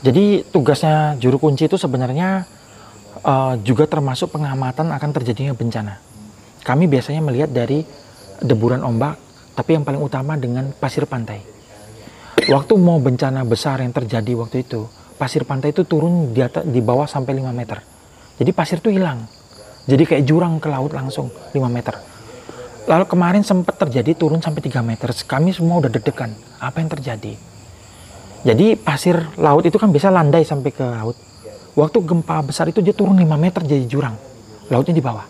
Jadi tugasnya juru kunci itu sebenarnya uh, juga termasuk pengamatan akan terjadinya bencana. Kami biasanya melihat dari deburan ombak, tapi yang paling utama dengan pasir pantai. Waktu mau bencana besar yang terjadi waktu itu, pasir pantai itu turun di, atas, di bawah sampai 5 meter. Jadi pasir itu hilang. Jadi kayak jurang ke laut langsung 5 meter. Lalu kemarin sempat terjadi turun sampai 3 meter. Kami semua udah deg-degan. Apa yang terjadi? Jadi pasir laut itu kan bisa landai sampai ke laut. Waktu gempa besar itu dia turun 5 meter jadi jurang. Lautnya di bawah.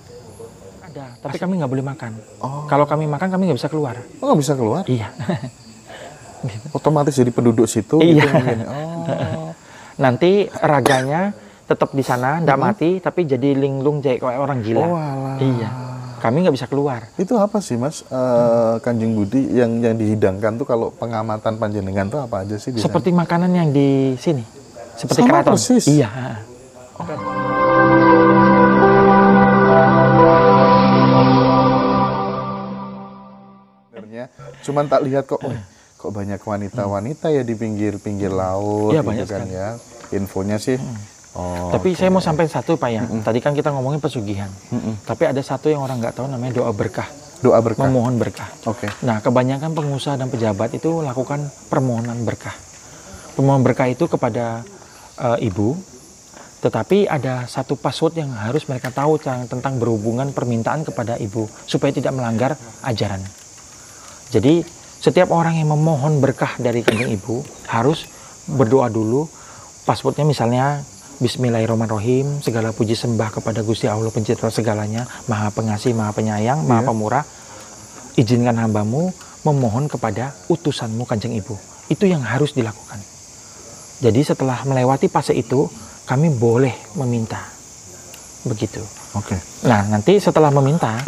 Ada, tapi kami nggak boleh makan. Oh. Kalau kami makan kami nggak bisa keluar. Oh, nggak bisa keluar? Iya. Otomatis jadi penduduk situ Iya. gitu. Oh. Nanti raganya tetap di sana, nggak mati, tapi jadi linglung kayak kayak orang gila. Oh, alah. Iya. Kami nggak bisa keluar. Itu apa sih Mas eh, Kanjeng Budi yang yang dihidangkan tuh kalau pengamatan panjenengan tuh apa aja sih di sana? Seperti makanan yang di sini. Seperti Sama keraton. persis? Iya. sebenarnya. Cuman tak lihat kok, oh, kok banyak wanita-wanita ya di pinggir-pinggir laut Iya, gitu banyak kan sekali. ya. Infonya sih. Oh, Tapi oke. saya mau sampaikan satu Pak ya. Tadi kan kita ngomongin pesugihan. Tapi ada satu yang orang nggak tahu namanya doa berkah. doa berkah. Memohon berkah. Oke. Nah, kebanyakan pengusaha dan pejabat itu lakukan permohonan berkah. Permohonan berkah itu kepada eh, ibu, tetapi ada satu password yang harus mereka tahu tentang, tentang berhubungan permintaan kepada ibu supaya tidak melanggar ajaran. Jadi, setiap orang yang memohon berkah dari kanjeng ibu harus berdoa dulu. Passwordnya misalnya Bismillahirrahmanirrahim, segala puji sembah kepada Gusti Allah pencipta segalanya, maha pengasih, maha penyayang, maha Iya. pemurah. Izinkan hambamu memohon kepada utusanmu kanjeng ibu. Itu yang harus dilakukan. Jadi setelah melewati fase itu, kami boleh meminta. Begitu. Oke. Nah, nanti setelah meminta,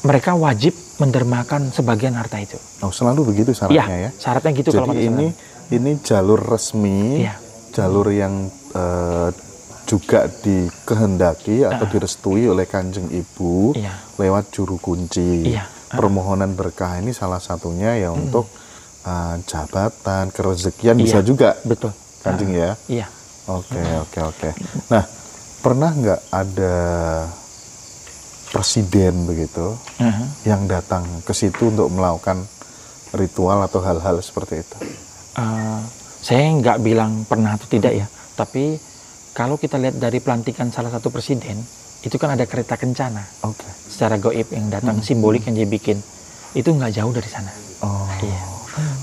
mereka wajib mendermakan sebagian harta itu. Oh, selalu begitu syaratnya ya. Iya, syaratnya gitu kalau Jadi pakai ini ini jalur resmi, Iya. jalur yang eh, juga dikehendaki atau Ah. direstui oleh Kanjeng Ibu Iya. lewat juru kunci. Iya. Ah. Permohonan berkah ini salah satunya ya untuk eh, jabatan, kerezekian bisa Iya. juga Betul. Kanjeng ya. Iya. Oke, oke, oke. Nah, pernah nggak ada presiden begitu Mhm. yang datang ke situ untuk melakukan ritual atau hal-hal seperti itu? Eh, saya nggak bilang pernah atau tidak ya, tapi kalau kita lihat dari pelantikan salah satu presiden, itu kan ada kereta kencana Oke. secara goib yang datang simbolik yang dia bikin. Itu nggak jauh dari sana. Oh. Iya.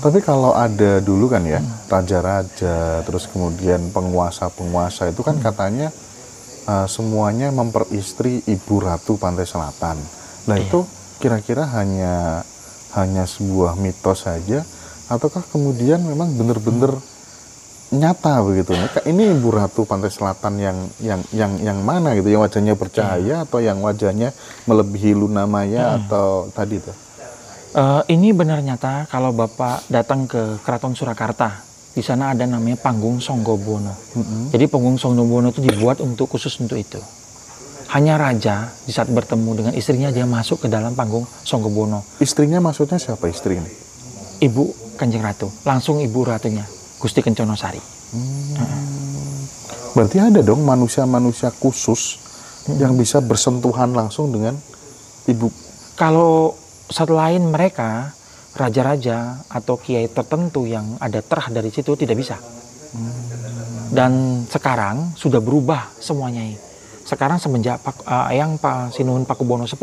Tapi kalau ada dulu kan ya, raja-raja, terus kemudian penguasa-penguasa itu kan katanya uh, semuanya memperistri ibu ratu pantai selatan. Nah Iya. itu kira-kira hanya hanya sebuah mitos saja, ataukah kemudian memang benar-benar nyata begitu? Ini ibu ratu pantai selatan yang yang yang yang mana gitu? Yang wajahnya bercahaya atau yang wajahnya melebihi Luna Maya atau tadi tuh? Eh, ini benar nyata kalau Bapak datang ke Keraton Surakarta. Di sana ada namanya panggung Songgobono. Jadi panggung Songgobono itu dibuat untuk khusus untuk itu. Hanya raja di saat bertemu dengan istrinya dia masuk ke dalam panggung Songgobono. Istrinya maksudnya siapa istri ini? Ibu Kanjeng Ratu, langsung ibu ratunya Gusti Kencono Sari. Berarti ada dong manusia-manusia khusus yang bisa bersentuhan langsung dengan ibu. Kalau selain mereka raja-raja atau kiai tertentu yang ada terah dari situ tidak bisa. Dan sekarang sudah berubah semuanya ini. Sekarang semenjak Pak, eh, Eyang Pak Sinuhun Pakubono X,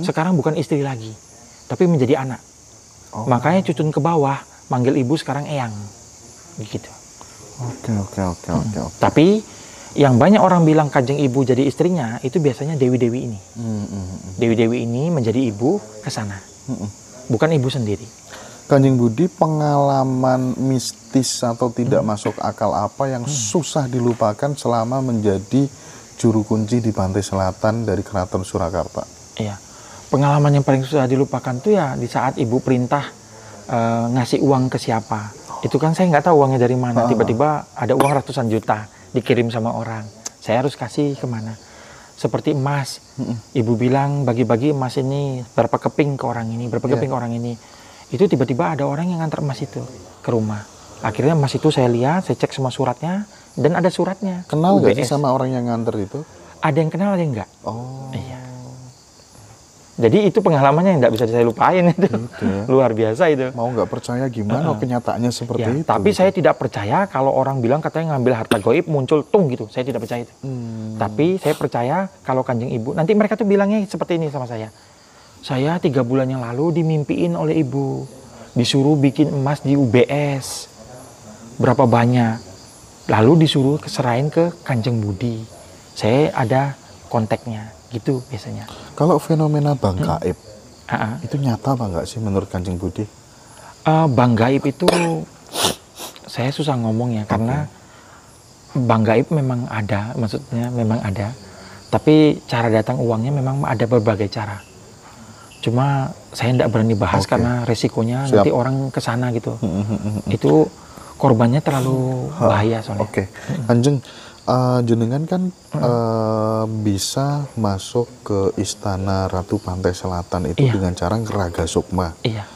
sekarang bukan istri lagi, tapi menjadi anak. Oh. Makanya cucun ke bawah, manggil ibu sekarang Eyang. Gitu. Oke oke oke oke. oke. Tapi yang banyak orang bilang kanjeng ibu jadi istrinya, itu biasanya dewi-dewi ini. Hmm, hmm, hmm. Dewi-dewi ini menjadi ibu ke sana. Hmm, Bukan ibu sendiri. Kanjeng Budi pengalaman mistis atau tidak masuk akal apa yang susah dilupakan selama menjadi juru kunci di pantai selatan dari Keraton Surakarta. Iya. Pengalaman yang paling susah dilupakan tuh ya di saat ibu perintah eh, ngasih uang ke siapa. Itu kan saya nggak tahu uangnya dari mana. Tiba-tiba ada uang ratusan juta dikirim sama orang. Saya harus kasih ke mana? Seperti emas. Ibu bilang bagi-bagi emas ini berapa keping ke orang ini, berapa Iya. keping ke orang ini. Itu tiba-tiba ada orang yang ngantar emas itu ke rumah. Akhirnya Mas itu saya lihat, saya cek semua suratnya dan ada suratnya. Kenal nggak sih sama orang yang nganter itu? Ada yang kenal, ada yang enggak. Oh. Iya. Jadi itu pengalamannya yang nggak bisa saya lupain itu. Luar biasa itu. Mau nggak percaya gimana Heeh. kenyataannya seperti Ya, itu. tapi gitu. saya tidak percaya kalau orang bilang katanya ngambil harta goib muncul tung gitu. Saya tidak percaya itu. Hmm. Tapi saya percaya kalau kanjeng ibu, nanti mereka tuh bilangnya seperti ini sama saya. Saya tiga bulan yang lalu dimimpiin oleh ibu, disuruh bikin emas di UBS, berapa banyak, lalu disuruh keserahin ke kanjeng Budi. Saya ada kontaknya, gitu biasanya. Kalau fenomena bang gaib Ah, ah. itu nyata apa nggak sih menurut Kanjeng Budi? Eh, bang gaib itu saya susah ngomong ya karena bang gaib memang ada, maksudnya memang ada. Tapi cara datang uangnya memang ada berbagai cara. Cuma saya tidak berani bahas Oke. karena resikonya Siap. nanti orang ke sana gitu. Itu korbannya terlalu bahaya soalnya. Oke, Kanjeng eh, jenengan kan eh, bisa masuk ke istana Ratu Pantai Selatan itu Iya. dengan cara ngeraga sukma. Iya.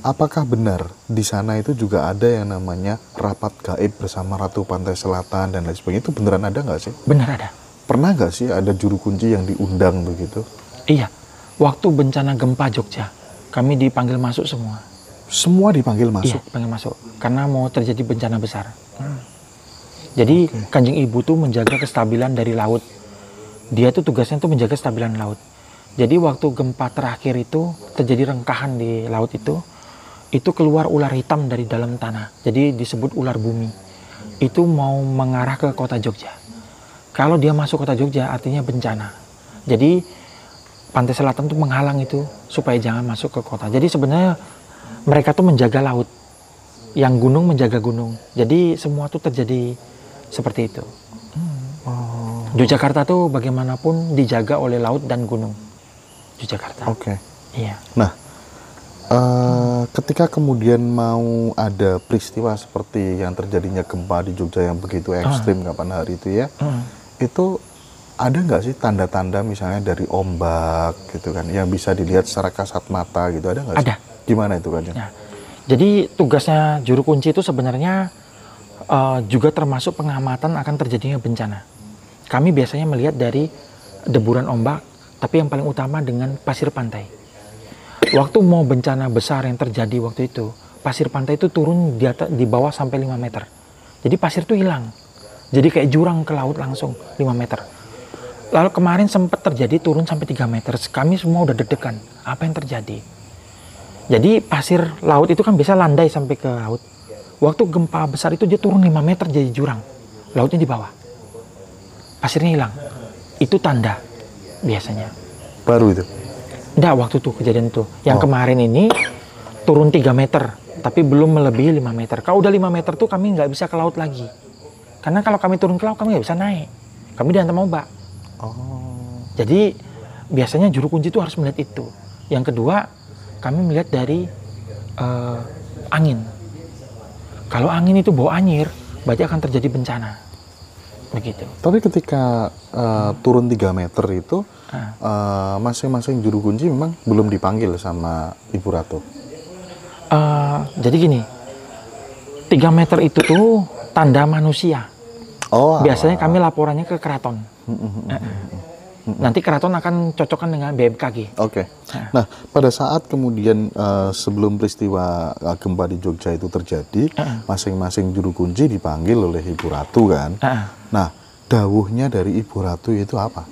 Apakah benar di sana itu juga ada yang namanya rapat gaib bersama Ratu Pantai Selatan dan lain sebagainya? Itu beneran ada nggak sih? Benar ada. Pernah nggak sih ada juru kunci yang diundang begitu? Iya. Waktu bencana gempa Jogja, kami dipanggil masuk semua. Semua dipanggil masuk. Iya, pengen masuk. Karena mau terjadi bencana besar. Jadi kanjeng ibu tuh menjaga kestabilan dari laut. Dia tuh tugasnya tuh menjaga kestabilan laut. Jadi waktu gempa terakhir itu terjadi rengkahan di laut itu, itu keluar ular hitam dari dalam tanah. Jadi disebut ular bumi. Itu mau mengarah ke kota Jogja. Kalau dia masuk kota Jogja artinya bencana. Jadi pantai selatan tuh menghalang itu supaya jangan masuk ke kota. Jadi sebenarnya mereka tuh menjaga laut, yang gunung menjaga gunung. Jadi semua tuh terjadi seperti itu. Oh, Yogyakarta tuh bagaimanapun dijaga oleh laut dan gunung. Yogyakarta. Oke. Iya. Nah, eh, ketika kemudian mau ada peristiwa seperti yang terjadinya gempa di Jogja yang begitu ekstrim kapan hari itu ya, Mm. itu ada nggak sih tanda-tanda misalnya dari ombak gitu kan, yang bisa dilihat secara kasat mata gitu, ada nggak sih? Ada. Gimana itu kan? Ya. Jadi tugasnya juru kunci itu sebenarnya eh, juga termasuk pengamatan akan terjadinya bencana. Kami biasanya melihat dari deburan ombak, tapi yang paling utama dengan pasir pantai. Waktu mau bencana besar yang terjadi waktu itu, pasir pantai itu turun di atas di bawah sampai 5 meter. Jadi pasir itu hilang. Jadi kayak jurang ke laut langsung 5 meter. Lalu kemarin sempat terjadi turun sampai 3 meter. Kami semua udah deg-degan. Apa yang terjadi? Jadi pasir laut itu kan bisa landai sampai ke laut. Waktu gempa besar itu dia turun 5 meter jadi jurang. Lautnya di bawah. Pasirnya hilang. Itu tanda biasanya. Baru itu. Enggak waktu tuh kejadian itu. Yang Oh. kemarin ini turun 3 meter. Tapi belum melebihi 5 meter. Kalau udah 5 meter tuh kami nggak bisa ke laut lagi. Karena kalau kami turun ke laut kami nggak bisa naik. Kami dihantam ombak. Oh, Jadi biasanya juru kunci itu harus melihat itu. Yang kedua, kami melihat dari eh, angin. Kalau angin itu bawa anyir, berarti akan terjadi bencana. Begitu. tapi ketika eh, turun 3 meter itu, Ah. eh, masing-masing juru kunci memang belum dipanggil sama Ibu Ratu. Eh, jadi gini, 3 meter itu tuh tanda manusia. Oh, Biasanya kami laporannya ke keraton. Nanti keraton akan cocokkan dengan BMKG. Oke. Nah, pada saat kemudian eh, sebelum peristiwa eh, gempa di Jogja itu terjadi, Heeh. masing-masing juru kunci dipanggil oleh Ibu Ratu kan. Eh. Nah, dawuhnya dari Ibu Ratu itu apa?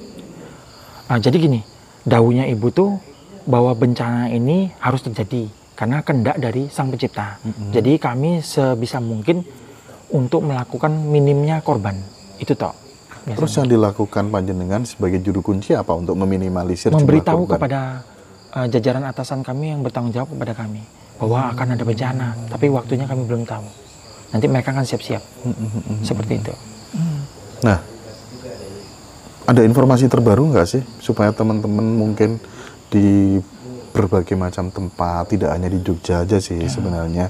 Nah, jadi gini, daunnya ibu tuh bahwa bencana ini harus terjadi karena kendak dari sang pencipta. Jadi kami sebisa mungkin untuk melakukan minimnya korban. Itu toh. Biasanya. Terus yang dilakukan panjenengan sebagai juru kunci apa untuk meminimalisir memberitahu kepada uh, jajaran atasan kami yang bertanggung jawab kepada kami bahwa akan ada bencana, tapi waktunya kami belum tahu. Nanti mereka akan siap-siap. Seperti itu. Nah, ada informasi terbaru nggak sih supaya teman-teman mungkin di berbagai macam tempat, tidak hanya di Jogja aja sih sebenarnya.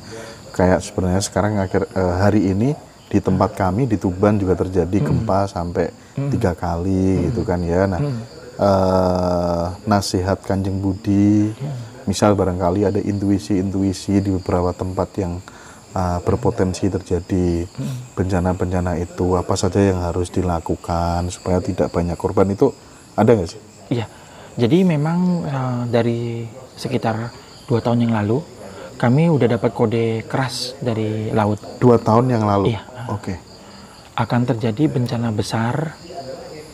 Kayak sebenarnya sekarang akhir eh, hari ini di tempat kami di Tuban juga terjadi gempa sampai tiga kali gitu kan ya. Nah, eh, nasihat Kanjeng Budi, misal barangkali ada intuisi-intuisi di beberapa tempat yang uh, berpotensi terjadi bencana-bencana itu apa saja yang harus dilakukan supaya tidak banyak korban itu ada nggak sih? Iya, jadi memang uh, dari sekitar dua tahun yang lalu kami udah dapat kode keras dari laut. Dua tahun yang lalu. Iya. Oke. Akan terjadi bencana besar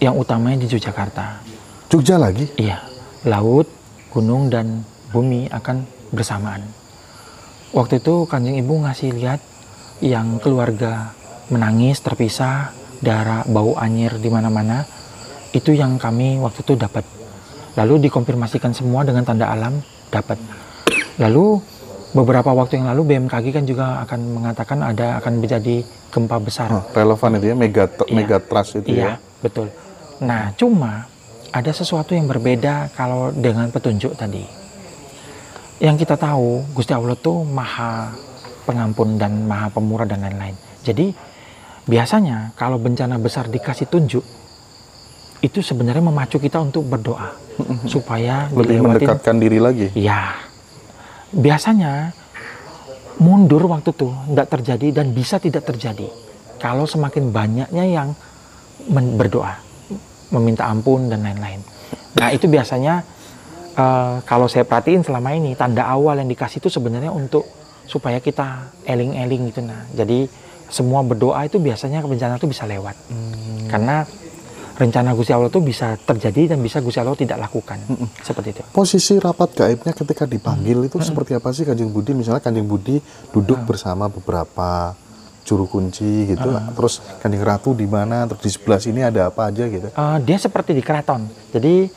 yang utamanya di Yogyakarta. Jogja lagi? Iya, laut, gunung dan bumi akan bersamaan. Waktu itu kanjeng ibu ngasih lihat yang keluarga menangis terpisah, darah, bau anyir di mana-mana. Itu yang kami waktu itu dapat. Lalu dikonfirmasikan semua dengan tanda alam dapat. Lalu beberapa waktu yang lalu BMKG kan juga akan mengatakan ada akan menjadi gempa besar. Oh, relevan itu ya mega Iya. mega trust itu Iya, ya. betul. Nah, cuma ada sesuatu yang berbeda kalau dengan petunjuk tadi. Yang kita tahu, Gusti Allah tuh maha pengampun dan maha pemurah dan lain-lain. Jadi, biasanya kalau bencana besar dikasih tunjuk, itu sebenarnya memacu kita untuk berdoa supaya Lebih mendekatkan diri lagi. Ya, biasanya mundur waktu tuh tidak terjadi dan bisa tidak terjadi kalau semakin banyaknya yang berdoa, meminta ampun dan lain-lain. Nah itu biasanya eh, kalau saya perhatiin selama ini tanda awal yang dikasih itu sebenarnya untuk supaya kita eling-eling gitu nah. Jadi semua berdoa itu biasanya bencana itu bisa lewat karena rencana Gusti Allah itu bisa terjadi dan bisa Gusti Allah tidak lakukan seperti itu. Posisi rapat gaibnya ketika dipanggil itu seperti apa sih Kanjeng Budi? Misalnya Kanjeng Budi duduk bersama beberapa juru kunci gitu, terus Kanjeng Ratu di mana, terus di sebelah sini ada apa aja gitu. Eh, dia seperti di keraton. Jadi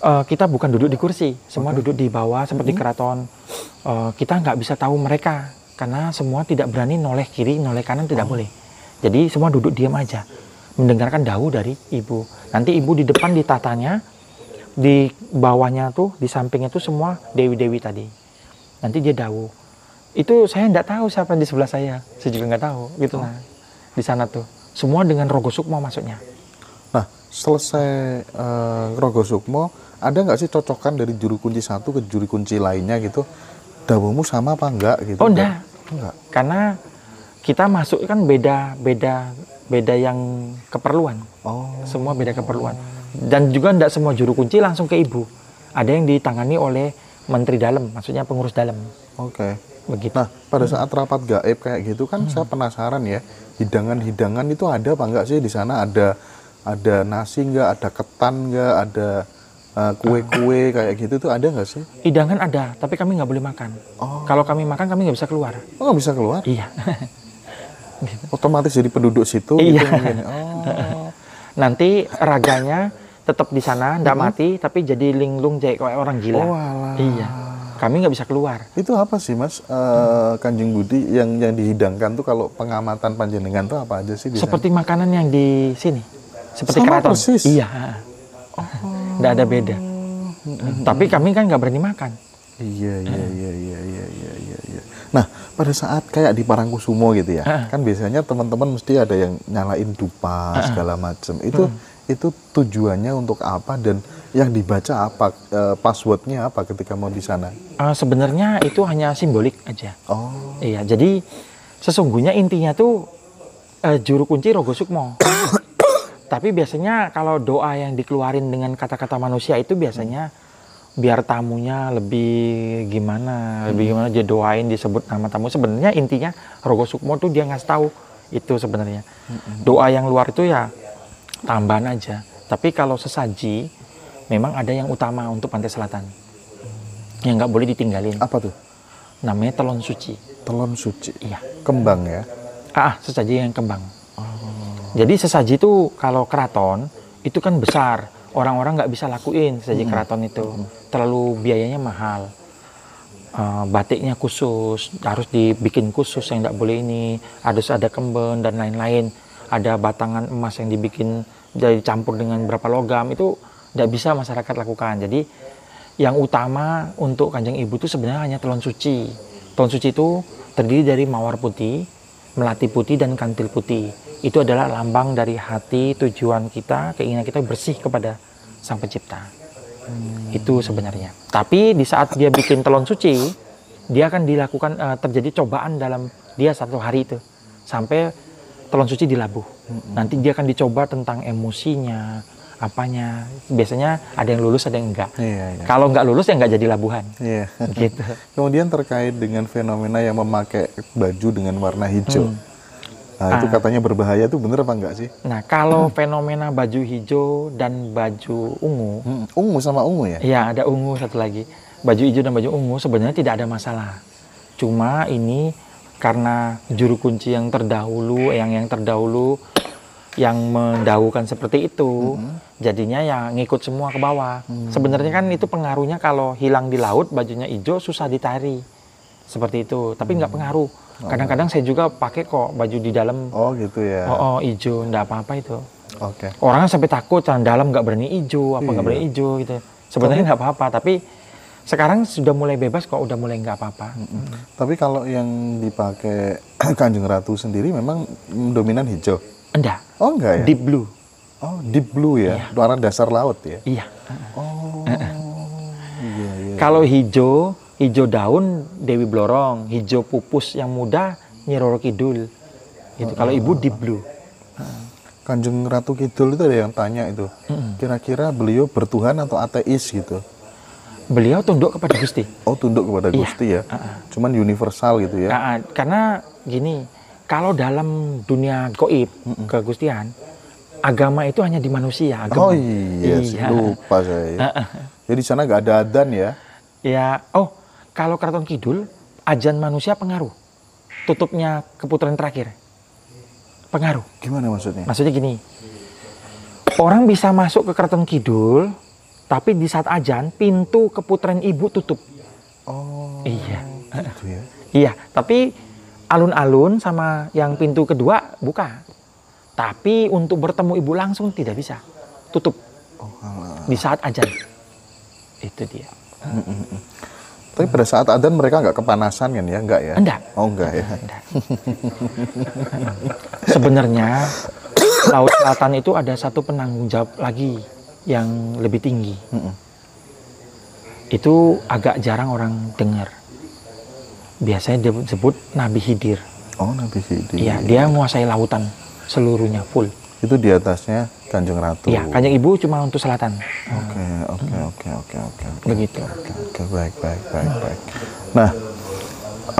eh, kita bukan duduk di kursi, semua duduk di bawah seperti keraton. Eh, kita nggak bisa tahu mereka karena semua tidak berani noleh kiri, noleh kanan tidak boleh. Jadi semua duduk diam aja, mendengarkan dahu dari ibu. Nanti ibu di depan ditatanya, di bawahnya tuh, di sampingnya tuh semua dewi-dewi tadi. Nanti dia dahu. Itu saya nggak tahu siapa di sebelah saya, saya juga nggak tahu gitu nah. Di sana tuh, semua dengan rogo sukmo masuknya. Nah, selesai eh, Rogo Sukmo, ada nggak sih cocokan dari juru kunci satu ke juru kunci lainnya gitu? Dawuhmu sama apa enggak gitu? Oh, enggak. Enggak. karena kita masuk kan beda beda beda yang keperluan Oh. semua beda keperluan dan juga tidak semua juru kunci langsung ke ibu ada yang ditangani oleh menteri dalam maksudnya pengurus dalam Oke. begitu Nah, pada saat rapat gaib kayak gitu kan saya penasaran ya, hidangan-hidangan itu ada apa enggak sih di sana? Ada ada nasi enggak, ada ketan enggak, ada eh, kue-kue kayak gitu tuh ada nggak sih? hidangan ada tapi kami nggak boleh makan Oh. kalau kami makan kami nggak bisa keluar Oh, nggak bisa keluar? iya Otomatis jadi penduduk situ Iya. gitu mungkin. Oh. nanti raganya tetap di sana nggak mati tapi jadi linglung kayak kayak orang gila Oh, alah. iya kami nggak bisa keluar Itu apa sih Mas eh, Kanjeng Budi yang yang dihidangkan tuh kalau pengamatan panjenengan tuh apa aja sih di sana? seperti makanan yang di sini seperti Sama keraton persis? iya nggak ada beda tapi kami kan nggak berani makan Iya iya iya iya iya iya iya. iya. Nah pada saat kayak di Parangkusumo gitu ya, Heeh. kan biasanya teman-teman mesti ada yang nyalain dupa segala macam. Itu itu tujuannya untuk apa dan yang dibaca apa eh, passwordnya apa ketika mau di sana? Eh, sebenarnya itu hanya simbolik aja Oh iya jadi sesungguhnya intinya tuh eh, juru kunci Rogo Sukmo tapi biasanya kalau doa yang dikeluarin dengan kata-kata manusia itu biasanya biar tamunya lebih gimana lebih gimana dia doain disebut nama tamu. Sebenarnya intinya Rogo Sukmo tuh dia ngasih tahu itu sebenarnya. Doa yang luar itu ya tambahan aja. Tapi kalau sesaji memang ada yang utama untuk pantai selatan. Yang nggak boleh ditinggalin. Apa tuh? namanya telon suci. Telon suci, iya. Kembang ya? ah sesaji yang kembang. Jadi sesaji itu kalau keraton itu kan besar. Orang-orang nggak bisa lakuin sesaji keraton itu terlalu biayanya mahal. Eh, batiknya khusus harus dibikin khusus yang nggak boleh ini. Harus ada kemben dan lain-lain. Ada batangan emas yang dibikin jadi campur dengan berapa logam. Itu nggak bisa masyarakat lakukan. Jadi yang utama untuk kanjeng ibu itu sebenarnya hanya telon suci. Telon suci itu terdiri dari mawar putih melati putih dan kantil putih. Itu adalah lambang dari hati tujuan kita keinginan kita bersih kepada sang pencipta itu sebenarnya. Tapi di saat dia bikin telon suci, dia akan dilakukan eh, terjadi cobaan dalam dia satu hari itu sampai telon suci dilabuh. Nanti dia akan dicoba tentang emosinya, apanya. Biasanya ada yang lulus, ada yang enggak. Iya, iya. Kalau nggak lulus ya nggak jadi labuhan. Iya. gitu. Kemudian terkait dengan fenomena yang memakai baju dengan warna hijau. Hmm. Nah, itu Ah. katanya berbahaya itu bener apa enggak sih? Nah, kalau fenomena baju hijau dan baju ungu, Hmm, Ungu sama ungu ya? ya ada ungu satu lagi. Baju hijau dan baju ungu sebenarnya tidak ada masalah. Cuma ini karena juru kunci yang terdahulu, yang yang terdahulu yang mendahulukan seperti itu, jadinya ya ngikut semua ke bawah. Sebenarnya kan itu pengaruhnya kalau hilang di laut bajunya hijau susah ditari. Seperti itu, tapi nggak pengaruh. Kadang-kadang saya juga pakai kok baju di dalam Oh gitu ya. Oh, oh hijau, nggak apa-apa itu. Oke. Orang sampai takut, celana dalam nggak berani hijau, apa nggak Iya. berani hijau gitu. Sebenarnya nggak apa-apa, tapi sekarang sudah mulai bebas kok, udah mulai nggak apa-apa. Tapi kalau yang dipakai Kanjeng Ratu sendiri memang dominan hijau. Enggak, Oh enggak ya? deep blue. Oh deep blue ya, warna dasar laut ya. Iya. Oh. iya iya. Kalau hijau, hijau daun Dewi Blorong, hijau pupus yang muda Nyi Roro Kidul. Gitu. Kalau ibu deep blue. Kanjeng Ratu Kidul itu ada yang tanya itu. Kira-kira beliau bertuhan atau ateis gitu? Beliau tunduk kepada Gusti. Oh tunduk kepada Iya. Gusti ya. Cuman universal gitu ya. Nah, karena gini, kalau dalam dunia goib kegustian, agama itu hanya di manusia. Oh Agama. iya, sih, lupa saya. Jadi di sana nggak ada adan ya? Ya, oh, kalau Keraton Kidul, ajan manusia pengaruh. Tutupnya keputaran terakhir. Pengaruh. Gimana maksudnya? Maksudnya gini, orang bisa masuk ke Keraton Kidul, tapi di saat ajan, pintu keputaran ibu tutup. Oh, Iya. gitu ya. Iya, tapi alun-alun sama yang pintu kedua buka. Tapi untuk bertemu ibu langsung tidak bisa. Tutup Oh, di saat ajan. Itu dia. Tapi pada saat adan mereka nggak kepanasan kan ya? Enggak ya? Enggak. Oh enggak ya? Enggak. Sebenarnya Laut Selatan itu ada satu penanggung jawab lagi yang lebih tinggi. Mm-mm. Itu agak jarang orang dengar. Biasanya disebut Nabi Hidir. Oh Nabi Khidir. Iya, dia menguasai lautan seluruhnya full. Itu di atasnya Kanjeng Ratu. Iya, kanjeng ibu cuma untuk selatan. Oke, oke, oke, oke, oke. oke. Begitu. Oke, oke, baik, baik, baik, baik. Nah,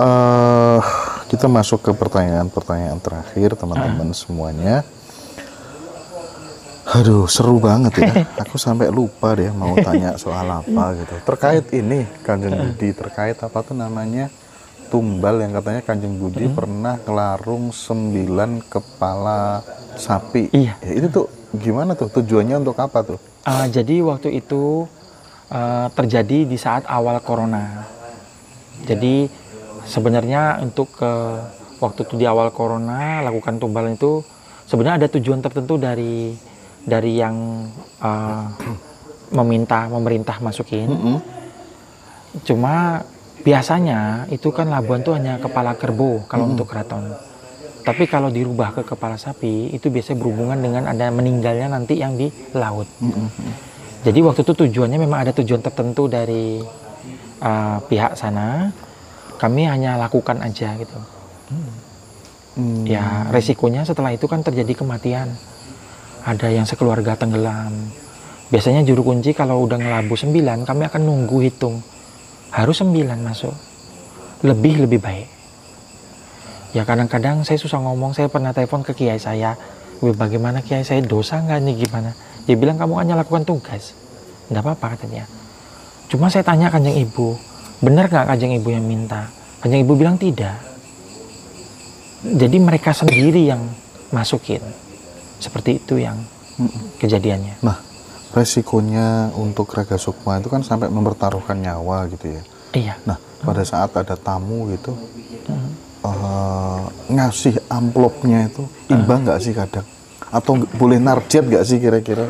eh kita masuk ke pertanyaan-pertanyaan terakhir, teman-teman semuanya. Aduh, seru banget ya. Aku sampai lupa deh mau tanya soal apa gitu. Terkait ini, Kanjeng Budi, terkait apa tuh namanya? Tumbal yang katanya Kanjeng Budi pernah ngelarung sembilan kepala sapi. Iya. Ya, itu tuh gimana tuh? Tujuannya untuk apa tuh? Ah, jadi waktu itu ah, terjadi di saat awal corona. Jadi sebenarnya untuk ke waktu itu di awal corona lakukan tumbalan itu sebenarnya ada tujuan tertentu dari dari yang ah, meminta pemerintah masukin. Mm-mm. Cuma biasanya itu kan labuan tuh hanya kepala kerbau kalau untuk keraton. Tapi kalau dirubah ke kepala sapi itu biasanya berhubungan dengan ada meninggalnya nanti yang di laut. Jadi waktu itu tujuannya memang ada tujuan tertentu dari uh, pihak sana. Kami hanya lakukan aja gitu. Hmm. Ya resikonya setelah itu kan terjadi kematian. Ada yang sekeluarga tenggelam. Biasanya juru kunci kalau udah ngelabu sembilan, kami akan nunggu hitung. Harus sembilan masuk. Lebih lebih baik. Ya kadang-kadang saya susah ngomong, saya pernah telepon ke kiai saya. "Wih, bagaimana kiai saya dosa nggak nih gimana? Dia bilang kamu hanya lakukan tugas. Nggak apa-apa katanya. Cuma saya tanya kanjeng ibu, benar nggak kanjeng ibu yang minta? Kanjeng ibu bilang tidak. Jadi mereka sendiri yang masukin. Seperti itu yang kejadiannya. Resikonya untuk Raga Sukma itu kan sampai mempertaruhkan nyawa gitu ya. Iya. Nah, pada saat ada tamu gitu, eh, ngasih amplopnya itu imbang nggak sih kadang? Atau boleh narjet nggak sih kira-kira?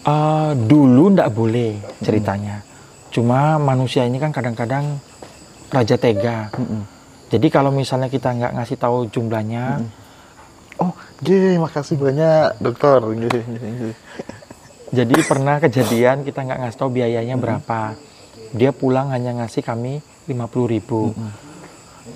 Eh, dulu ndak boleh ceritanya. Cuma manusia ini kan kadang-kadang raja tega. Jadi kalau misalnya kita nggak ngasih tahu jumlahnya, Oh, gih, makasih banyak dokter. Gih, gih, gih. Jadi pernah kejadian kita nggak ngasih tahu biayanya berapa. Dia pulang hanya ngasih kami 50.000 ribu.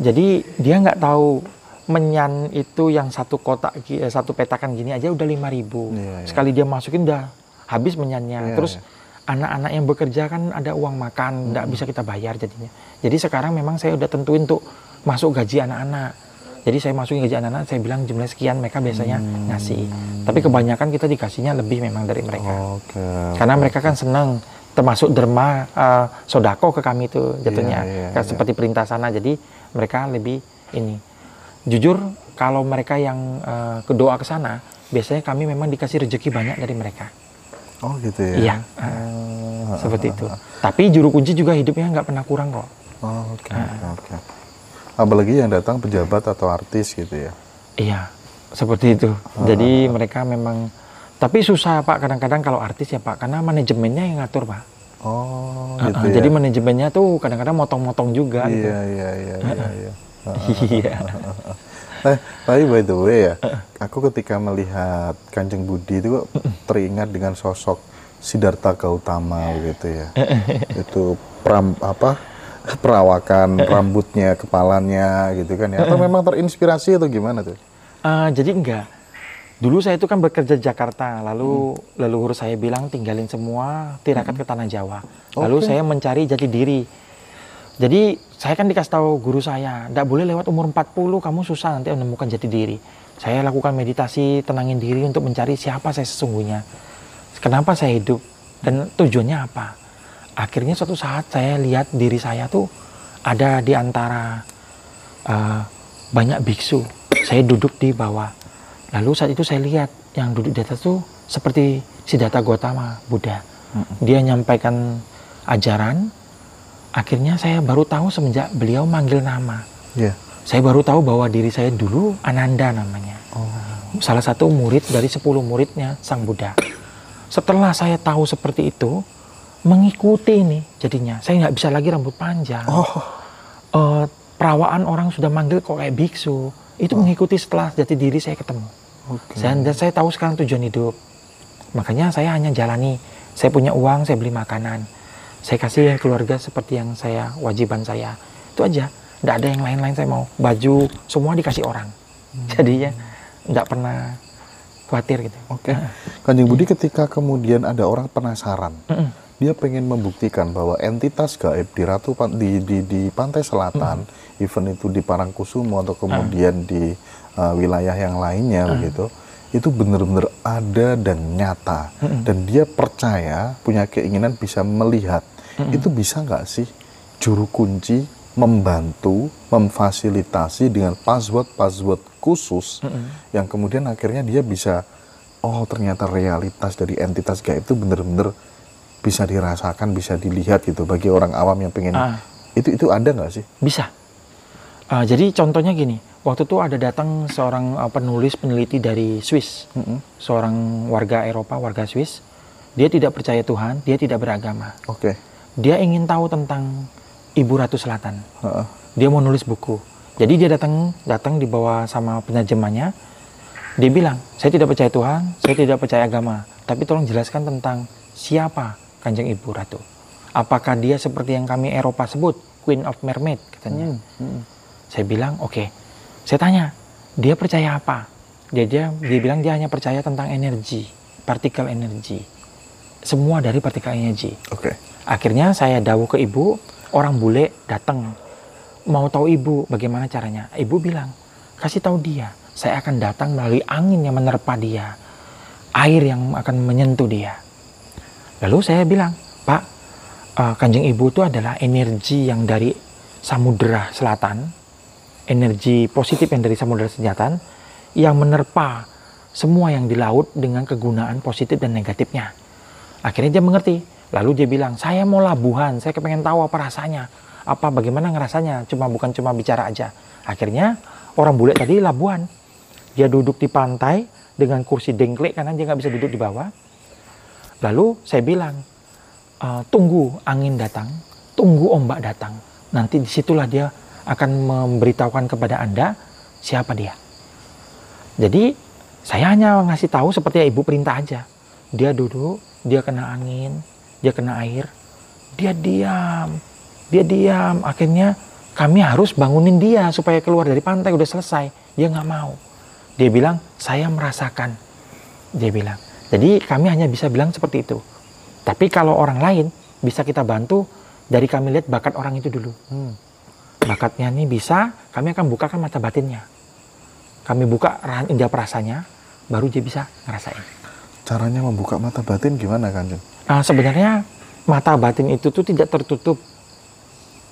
Jadi dia nggak tahu menyan itu yang satu kotak eh, satu petakan gini aja udah 5000 Iya, iya. Sekali dia masukin udah habis menyannya. Iya, Terus iya. anak-anak yang bekerja kan ada uang makan, nggak bisa kita bayar jadinya. Jadi sekarang memang saya udah tentuin untuk masuk gaji anak-anak. Jadi saya masukin gaji anak-anak, saya bilang jumlah sekian mereka biasanya ngasih. Tapi kebanyakan kita dikasihnya lebih memang dari mereka. Oke. Karena mereka kan senang termasuk derma eh, sodako ke kami itu jatuhnya iya, Kayak iya. seperti perintah sana jadi mereka lebih ini jujur kalau mereka yang eh, kedoa ke sana biasanya kami memang dikasih rezeki banyak dari mereka Oh gitu ya. iya eh, seperti itu tapi juru kunci juga hidupnya nggak pernah kurang kok Oh, Oke Ah. oke oke. Apalagi yang datang pejabat atau artis gitu ya. iya seperti itu Ah. jadi mereka memang tapi susah pak kadang-kadang kalau artis ya pak karena manajemennya yang ngatur pak Oh gitu eh, ya. jadi manajemennya tuh kadang-kadang motong-motong juga gitu Iya iya iya iya. iya. iya Eh, tapi by the way ya, aku ketika melihat Kanjeng Budi itu kok teringat dengan sosok Siddhartha Gautama gitu ya. itu pram apa perawakan rambutnya, kepalanya gitu kan ya. Atau memang terinspirasi atau gimana tuh? Eh, jadi enggak. Dulu saya itu kan bekerja di Jakarta, lalu leluhur saya bilang tinggalin semua, tirakat ke tanah Jawa. Lalu Oke. saya mencari jati diri. Jadi saya kan dikasih tahu guru saya, tidak boleh lewat umur 40, kamu susah nanti menemukan jati diri. Saya lakukan meditasi, tenangin diri untuk mencari siapa saya sesungguhnya. Kenapa saya hidup dan tujuannya apa? Akhirnya suatu saat saya lihat diri saya tuh ada di antara eh, banyak biksu. Saya duduk di bawah. Lalu saat itu saya lihat yang duduk di atas tuh seperti Siddhartha Gautama Buddha. Dia nyampaikan ajaran. Akhirnya saya baru tahu semenjak beliau manggil nama. Iya. Saya baru tahu bahwa diri saya dulu Ananda namanya. Salah satu murid dari 10 muridnya Sang Buddha. Setelah saya tahu seperti itu, mengikuti ini jadinya. Saya nggak bisa lagi rambut panjang. Eh, perawaan orang sudah manggil kok kayak biksu. Itu mengikuti setelah jati diri saya ketemu. Oke. Saya, dan saya tahu sekarang tujuan hidup. Makanya saya hanya jalani. Saya punya uang, saya beli makanan. Saya kasih yang keluarga seperti yang saya wajiban saya. Itu aja. Tidak ada yang lain-lain saya mau. Baju semua dikasih orang. Jadinya tidak pernah khawatir gitu. Oke. Kanjeng Budi ketika kemudian ada orang penasaran, Mm-mm. Dia pengen membuktikan bahwa entitas gaib di Ratu Pan- di di, di pantai selatan, even itu di Parangkusumo atau kemudian di uh, wilayah yang lainnya begitu, itu benar-benar ada dan nyata. Dan dia percaya punya keinginan bisa melihat. Itu bisa nggak sih juru kunci membantu, memfasilitasi dengan password-password khusus yang kemudian akhirnya dia bisa oh ternyata realitas dari entitas gaib itu benar-benar bisa dirasakan, bisa dilihat gitu bagi orang awam yang pengen Ah. itu itu ada nggak sih? Bisa. Uh, jadi contohnya gini, waktu itu ada datang seorang uh, penulis peneliti dari Swiss, Mm-mm. seorang warga Eropa, warga Swiss. Dia tidak percaya Tuhan, dia tidak beragama. Oke. Dia ingin tahu tentang Ibu Ratu Selatan. Heeh. Dia mau nulis buku. Jadi dia datang datang dibawa sama penerjemahnya. Dia bilang, saya tidak percaya Tuhan, saya tidak percaya agama, tapi tolong jelaskan tentang siapa Kanjeng Ibu Ratu. Apakah dia seperti yang kami Eropa sebut, Queen of Mermaid katanya. Saya bilang, oke. Saya tanya, dia percaya apa? Dia, dia dia bilang dia hanya percaya tentang energi, partikel energi. Semua dari partikel energi. Oke. Akhirnya saya dawuh ke ibu, orang bule datang. Mau tahu ibu bagaimana caranya? Ibu bilang, kasih tahu dia, saya akan datang melalui angin yang menerpa dia. Air yang akan menyentuh dia. Lalu saya bilang, Pak, eh, kanjeng ibu itu adalah energi yang dari samudera selatan, energi positif yang dari samudera selatan, yang menerpa semua yang di laut dengan kegunaan positif dan negatifnya. Akhirnya dia mengerti. Lalu dia bilang, saya mau labuhan, saya kepengen tahu apa rasanya. Apa bagaimana ngerasanya, cuma bukan cuma bicara aja. Akhirnya orang bule tadi labuhan. Dia duduk di pantai dengan kursi dengklek karena dia nggak bisa duduk di bawah. Lalu saya bilang, "Eh, tunggu angin datang, tunggu ombak datang. Nanti di situlah dia akan memberitahukan kepada Anda siapa dia. Jadi saya hanya ngasih tahu seperti ibu perintah aja. Dia duduk, dia kena angin, dia kena air, dia diam, dia diam. Akhirnya kami harus bangunin dia supaya keluar dari pantai udah selesai. Dia nggak mau. Dia bilang, saya merasakan. Dia bilang. Jadi kami hanya bisa bilang seperti itu. Tapi kalau orang lain bisa kita bantu dari kami lihat bakat orang itu dulu. Hmm. Bakatnya ini bisa, kami akan bukakan mata batinnya. Kami buka rahan indah perasanya, baru dia bisa ngerasain. Caranya membuka mata batin gimana Kanjeng? Nah, sebenarnya mata batin itu tuh tidak tertutup,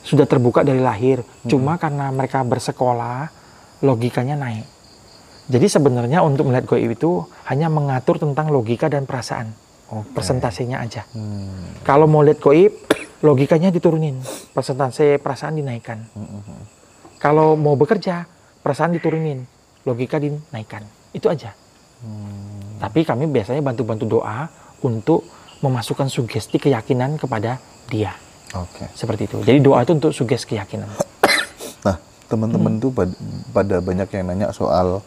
sudah terbuka dari lahir. Cuma karena mereka bersekolah, logikanya naik. Jadi sebenarnya untuk melihat goib itu hanya mengatur tentang logika dan perasaan, Oke. persentasenya aja. Hmm. Kalau mau lihat goib, logikanya diturunin, persentase perasaan dinaikkan. Kalau mau bekerja, perasaan diturunin, logika dinaikkan. Itu aja. Tapi kami biasanya bantu-bantu doa untuk memasukkan sugesti keyakinan kepada dia. Oke. Seperti itu. Jadi doa itu untuk sugesti keyakinan. Nah, teman-teman tuh pad- pada banyak yang nanya soal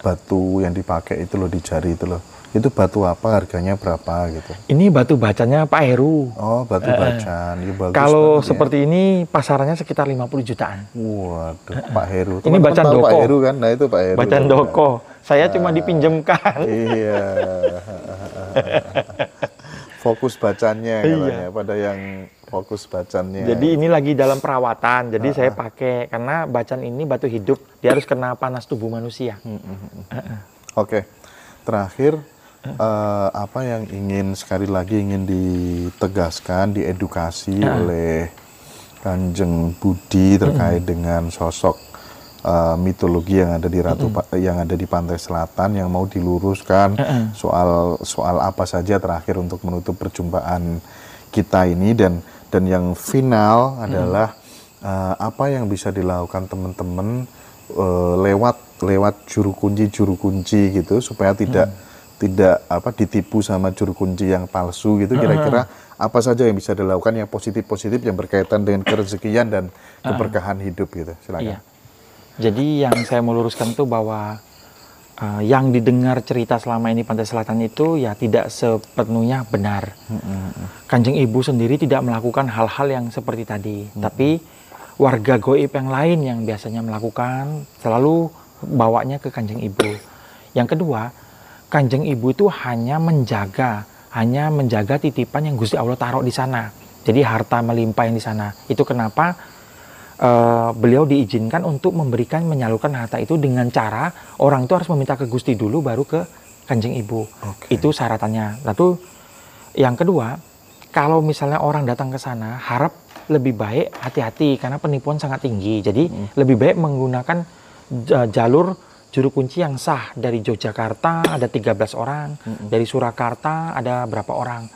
batu yang dipakai itu loh di jari itu loh. Itu batu apa harganya berapa gitu. Ini batu bacanya Pak Heru. Oh, batu bacan. Ya, bagus Kalau banget ya. seperti ini pasarannya sekitar 50 jutaan. Waduh, Pak Heru. Ini Teman-teman bacan tahu Pak doko. Heru kan? Nah, itu Pak Heru. Bacaan Nah, doko. Saya cuma dipinjemkan. Iya. fokus bacanya Iya. katanya pada yang fokus bacannya. Jadi ini lagi dalam perawatan. Jadi Ah, saya pakai karena bacan ini batu hidup, dia harus kena panas tubuh manusia. Hmm. Oke. Terakhir eh, apa yang ingin sekali lagi ingin ditegaskan, diedukasi oleh Kanjeng Budi terkait dengan sosok eh, mitologi yang ada di Ratu Pa- yang ada di pantai selatan yang mau diluruskan soal soal apa saja terakhir untuk menutup perjumpaan kita ini dan dan yang final adalah eh, apa yang bisa dilakukan teman-teman eh, lewat lewat juru kunci juru kunci gitu supaya tidak tidak apa ditipu sama juru kunci yang palsu gitu kira-kira apa saja yang bisa dilakukan yang positif-positif yang berkaitan dengan kerezekian dan keberkahan hidup gitu. Silakan. Iya. Jadi yang saya mau luruskan itu bahwa uh, yang didengar cerita selama ini Pantai Selatan itu ya tidak sepenuhnya benar. Kanjeng Ibu sendiri tidak melakukan hal-hal yang seperti tadi, tapi warga goib yang lain yang biasanya melakukan selalu bawanya ke Kanjeng Ibu. Yang kedua, Kanjeng Ibu itu hanya menjaga, hanya menjaga titipan yang Gusti Allah taruh di sana. Jadi harta melimpah yang di sana. Itu kenapa eh, beliau diizinkan untuk memberikan menyalurkan harta itu dengan cara orang itu harus meminta ke Gusti dulu baru ke Kanjeng Ibu. Oke. Itu syaratannya. Lalu yang kedua, kalau misalnya orang datang ke sana harap lebih baik hati-hati karena penipuan sangat tinggi. Jadi lebih baik menggunakan ja- jalur juru kunci yang sah dari Yogyakarta ada 13 orang, dari Surakarta ada berapa orang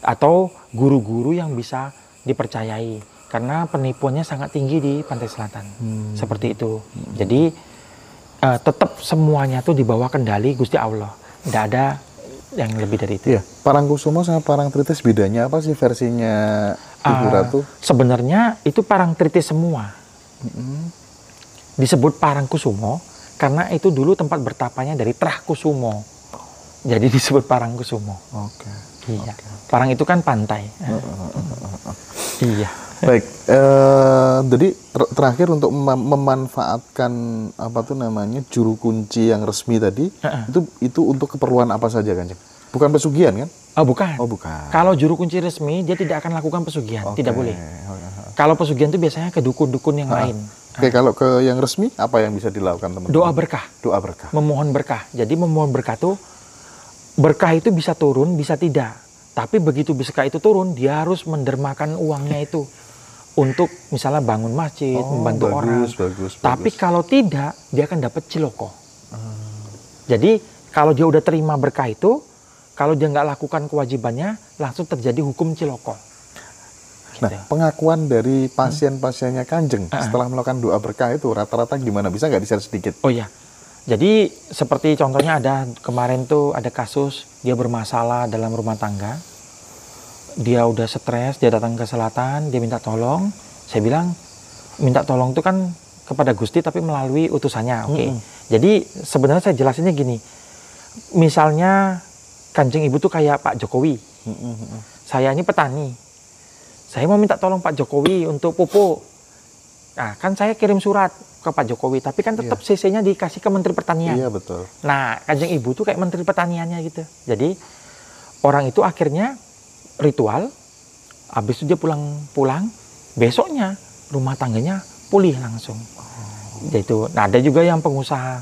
atau guru-guru yang bisa dipercayai karena penipuannya sangat tinggi di pantai selatan. Seperti itu. Jadi eh, tetap semuanya tuh di bawah kendali Gusti Allah. Tidak ada yang lebih dari itu. Iya, Parangkusumo sama Parangtritis bedanya apa sih versinya Ibu Ah, Ratu? sebenarnya itu parangtritis semua. Disebut Parangkusumo karena itu dulu tempat bertapanya dari Trah Kusumo. Jadi disebut Parangkusumo Oke. iya. Parang itu kan pantai. Iya Baik, eh, jadi ter- terakhir untuk mem- memanfaatkan apa tuh namanya juru kunci yang resmi tadi, Heeh. itu itu untuk keperluan apa saja kan? Bukan pesugihan kan? oh bukan Oh bukan. Kalau juru kunci resmi dia tidak akan lakukan pesugihan, Oke. tidak boleh. Kalau pesugihan itu biasanya ke dukun-dukun yang lain. Oke, kalau ke yang resmi apa yang bisa dilakukan teman-teman? Doa berkah, Doa berkah. memohon berkah. Jadi memohon berkah itu berkah itu bisa turun, bisa tidak. Tapi begitu berkah itu turun, dia harus mendermakan uangnya itu untuk misalnya bangun masjid, Oh, membantu bagus, orang. bagus, Tapi bagus. kalau tidak, dia akan dapat ciloko. Jadi kalau dia udah terima berkah itu, kalau dia nggak lakukan kewajibannya, langsung terjadi hukum ciloko. Nah, Gitu. pengakuan dari pasien-pasiennya Kanjeng setelah melakukan doa berkah itu rata-rata gimana? Bisa nggak di-share sedikit? Oh iya. Jadi seperti contohnya ada kemarin tuh ada kasus dia bermasalah dalam rumah tangga. Dia udah stres, dia datang ke selatan, dia minta tolong. Saya bilang minta tolong itu kan kepada Gusti tapi melalui utusannya. Oke. Jadi sebenarnya saya jelasinnya gini. Misalnya Kanjeng Ibu tuh kayak Pak Jokowi. Saya ini petani. Saya mau minta tolong Pak Jokowi untuk pupuk. Nah, kan saya kirim surat ke Pak Jokowi, tapi kan tetap CC-nya dikasih ke Menteri Pertanian. Iya betul. Nah, kanjeng ibu tuh kayak menteri pertaniannya gitu. Jadi orang itu akhirnya ritual, habis itu dia pulang-pulang, besoknya rumah tangganya pulih langsung. Yaitu, nah ada juga yang pengusaha,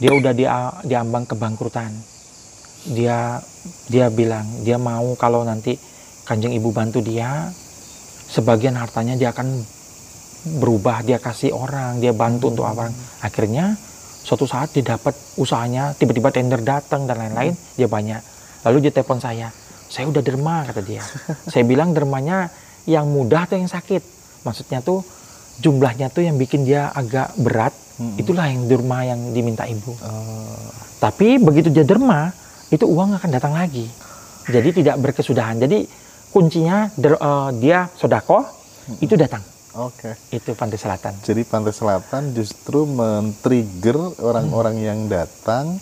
dia udah di, diambang kebangkrutan. Dia dia bilang dia mau kalau nanti kanjeng ibu bantu dia, sebagian hartanya dia akan berubah, dia kasih orang, dia bantu untuk apa. Akhirnya suatu saat dia dapat usahanya tiba-tiba tender datang dan lain-lain dia banyak lalu dia telepon saya saya udah derma kata dia. Saya bilang dermanya yang mudah atau yang sakit? Maksudnya tuh jumlahnya tuh yang bikin dia agak berat itulah yang derma yang diminta ibu. Tapi begitu dia derma itu uang akan datang lagi. Jadi tidak berkesudahan. Jadi kuncinya der- eh, dia sodako itu datang. Oke. itu pantai selatan. Jadi Pantai Selatan justru men-trigger orang-orang Hmm. yang datang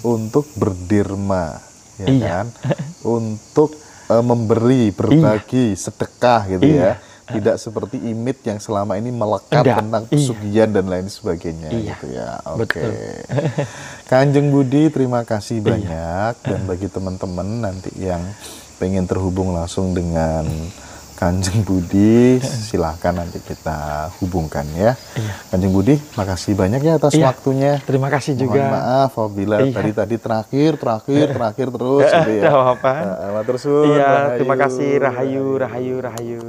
untuk berdirma, ya Iya. kan? untuk eh, memberi, berbagi, sedekah gitu Iya. ya. Tidak seperti imit yang selama ini melekat Enggak. tentang Iya. pesugihan dan lain sebagainya Iya. gitu ya. Oke. Betul. Kanjeng Budi, terima kasih Iya. banyak dan bagi teman-teman nanti yang pengen terhubung langsung dengan Kanjeng Budi, silahkan nanti kita hubungkan ya. Kanjeng Budi, makasih banyak ya atas Iya. waktunya. terima kasih Mohon juga maaf apabila Iya. tadi tadi terakhir, terakhir, terakhir terus gitu ya. Tidak apa-apa. Suwun, Iya, rahayu. terima kasih Rahayu, Rahayu, Rahayu.